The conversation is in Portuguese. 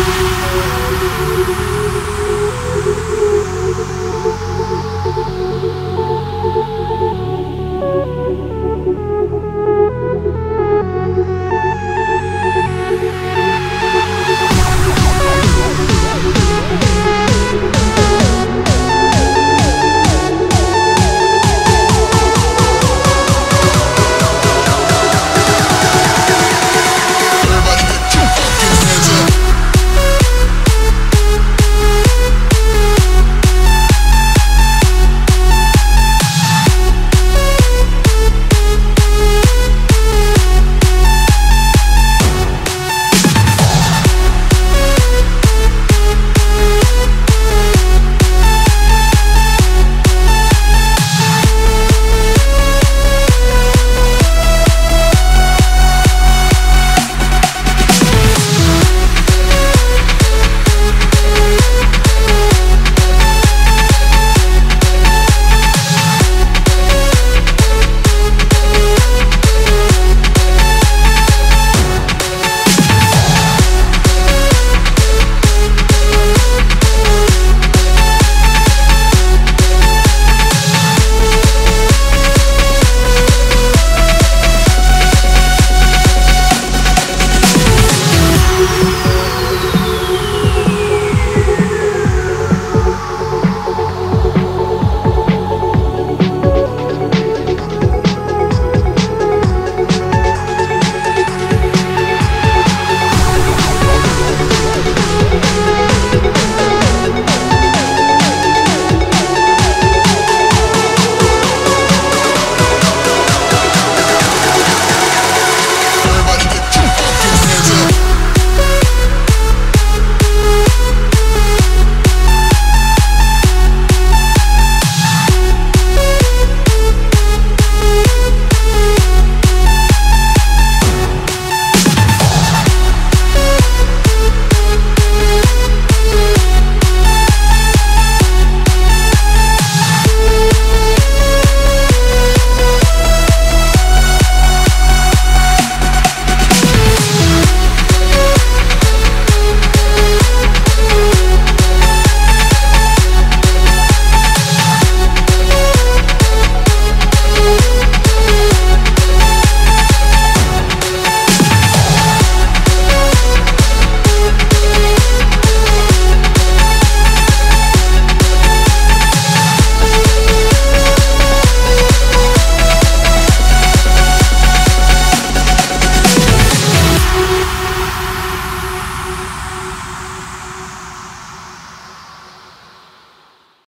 Música